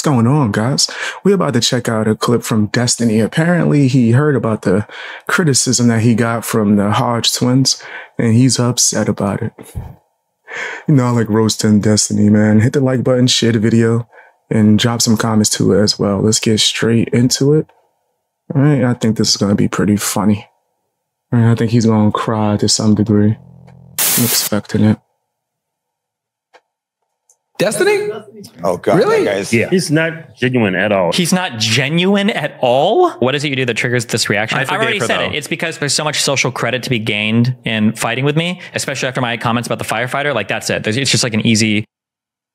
What's going on, guys? We're about to check out a clip from Destiny. Apparently, he heard about the criticism that he got from the Hodge twins, and he's upset about it. You know, I like roasting Destiny, man. Hit the like button, share the video, and drop some comments to it as well. Let's get straight into it. All right, I think this is going to be pretty funny. All right, I think he's going to cry to some degree. I'm expecting it. Destiny? Oh god, Really? guy's Yeah. He's not genuine at all. He's not genuine at all. What is it you do that triggers this reaction? I I've already her, said though. it. It's because there's so much social credit to be gained in fighting with me, especially after my comments about the firefighter. Like that's it. There's- It's just like an easy.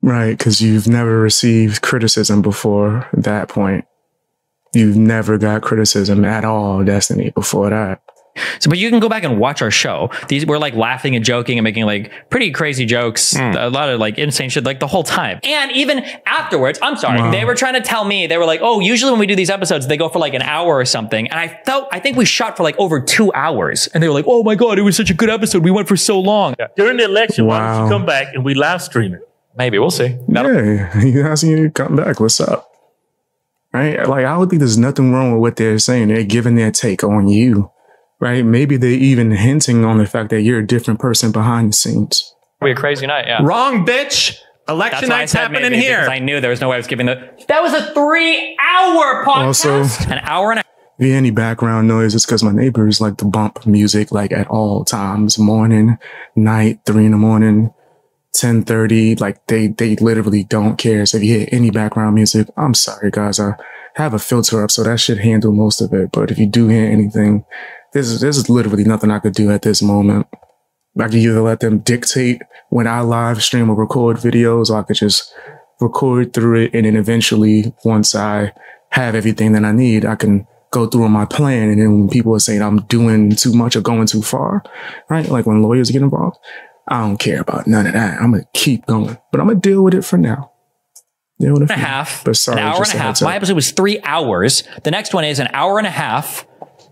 Right, because you've never received criticism before that point. You've never got criticism at all, Destiny, before that. So, but you can go back and watch our show. These we're like laughing and joking and making like pretty crazy jokes, hmm. a lot of like insane shit, like the whole time. And even afterwards, I'm sorry, Wow. they were trying to tell me they were like, oh, usually when we do these episodes, they go for like an hour or something. And I felt, I think we shot for like over two hours, and they were like, oh my god, it was such a good episode. We went for so long. During the election, why don't Wow. you come back and we live stream it? Maybe we'll see. That'll- Yeah, he asking you to come back. What's up? Right? Like, I would think there's nothing wrong with what they're saying. They're giving their take on you. Right? Maybe they're even hinting on the fact that you're a different person behind the scenes. be a crazy night. Yeah. Wrong, bitch. Election why I night's happening maybe, here. I knew there was no way I was giving the. That was a three-hour podcast. Also- an hour and a If you hear any background noise, it's because my neighbors like to bump music like at all times, morning, night, three in the morning, ten thirty. Like they they literally don't care. So if you hear any background music, I'm sorry guys. I have a filter up, so that should handle most of it. But if you do hear anything, this is this is literally nothing I could do at this moment. I could either let them dictate when I live stream or record videos, or I could just record through it, and then eventually, once I have everything that I need, I can go through on my plan. And then when people are saying I'm doing too much or going too far, right? Like when lawyers get involved, I don't care about none of that. I'm gonna keep going, but I'm gonna deal with it for now. Deal with it for and a now. half, But sorry, an hour and a half. My episode was three hours. The next one is an hour and a half,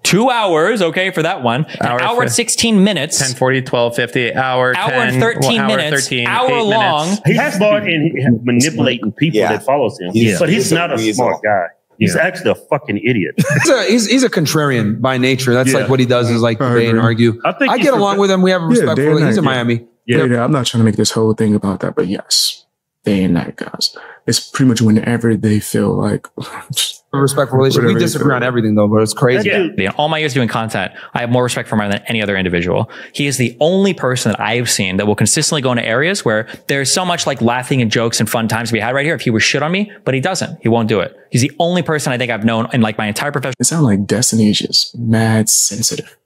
two hours. Okay, for that one, an Hour hour sixteen minutes, 10, 40, 12, 50, hour, hour 10, thirteen hour minutes, 13, hour long. minutes. He's smart in manipulating people Yeah. that follows him. He's- but he's, he's not a weasel. smart guy. He's Yeah. actually a fucking idiot. He's a, he's, he's a contrarian by nature. That's Yeah. like what he does is like I debate and argue. I think I he's get a- along with him. We have a respect day for him. He's night, in yeah. Miami. Yeah. Yeah, I'm not trying to make this whole thing about that, but yes, day and night, guys. It's pretty much whenever they feel like. A respectful relationship. We Whatever you disagree on everything though, but it's crazy. That dude- all my years doing content, I have more respect for him than any other individual. He is the only person that I have seen that will consistently go into areas where there's so much like laughing and jokes and fun times to be had right here. If he was shit on me, but he doesn't. He won't do it. He's the only person I think I've known in like my entire profession. It sounds like Destiny is just mad sensitive.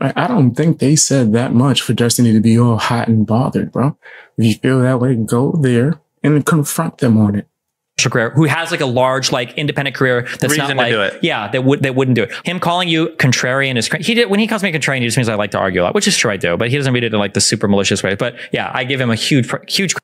I I don't think they said that much for Destiny to be all hot and bothered, bro. If you feel that way, go there and confront them on it. Career who has like a large like independent career that's Reason not like it. yeah that would that wouldn't do it him calling you contrarian is cra- he did when he calls me contrarian he just means i like to argue a lot which is true i do but he doesn't read it in like the super malicious way but yeah i give him a huge huge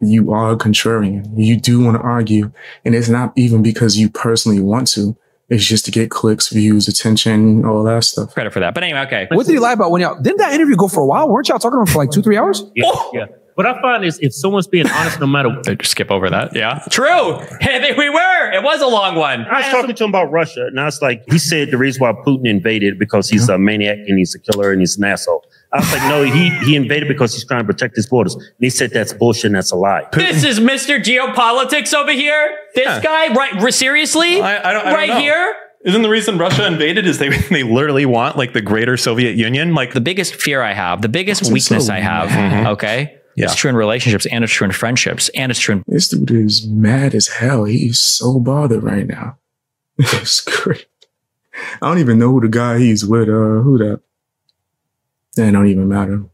You are a contrarian. You do want to argue. And it's not even because you personally want to. It's just to get clicks, views, attention, all that stuff. credit for that but anyway okay What did he lie about when y'all didn't that interview go for a while? Weren't y'all talking about it for like two, three hours? Oh! Yeah, yeah. What I find is if someone's being honest, no matter what. They just skip over that yeah true hey there we were it was a long one I was talking to him about Russia, and I was like, he said the reason why Putin invaded because he's a maniac and he's a killer and he's an asshole. I was like, no, he he invaded because he's trying to protect his borders. And he said that's bullshit and that's a lie. this is mr geopolitics over here this Yeah. guy right re- seriously I, I don't, I don't right know. here Isn't the reason Russia invaded is they they literally want like the greater Soviet Union? Like the biggest fear I have, the biggest weakness so I have, mad. okay? Yeah. It's true in relationships and it's true in friendships and it's true in This dude is mad as hell. He's so bothered right now. It's great. I don't even know who the guy he's with. Uh, who that? That don't even matter.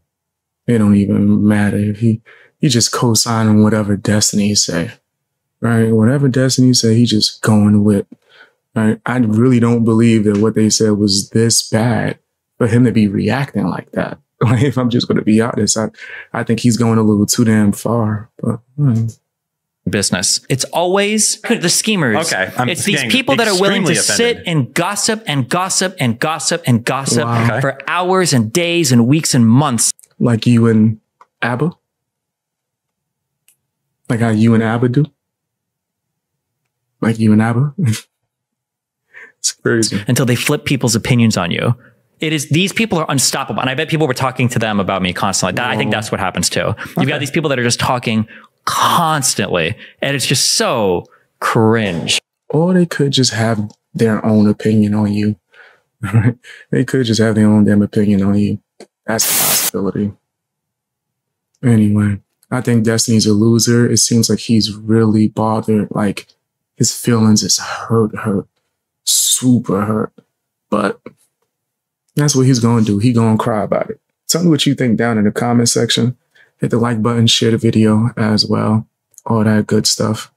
It don't even matter if he he just co-signing whatever Destiny say, right? Whatever Destiny say, he just going with. Right? I really don't believe that what they said was this bad for him to be reacting like that. Like, if I'm just going to be honest, I I think he's going a little too damn far. But hmm. business. It's always the schemers. Okay, I'm it's these people that are willing to offended. sit and gossip and gossip and gossip and gossip Wow. Okay. for hours and days and weeks and months. like you and Abba? Like how you and Abba do? like you and Abba. it's crazy. until they flip people's opinions on you. It is these people are unstoppable, and I bet people were talking to them about me constantly. That, I think that's what happens too. You've got these people that are just talking constantly, and it's just so cringe. Or they could just have their own opinion on you. They could just have their own damn opinion on you. That's a possibility. Anyway, I think Destiny's a loser. It seems like he's really bothered. Like his feelings is hurt, hurt, super hurt. That's what he's gonna do. He gonna cry about it. Tell me what you think down in the comment section. Hit the like button, share the video as well. All that good stuff.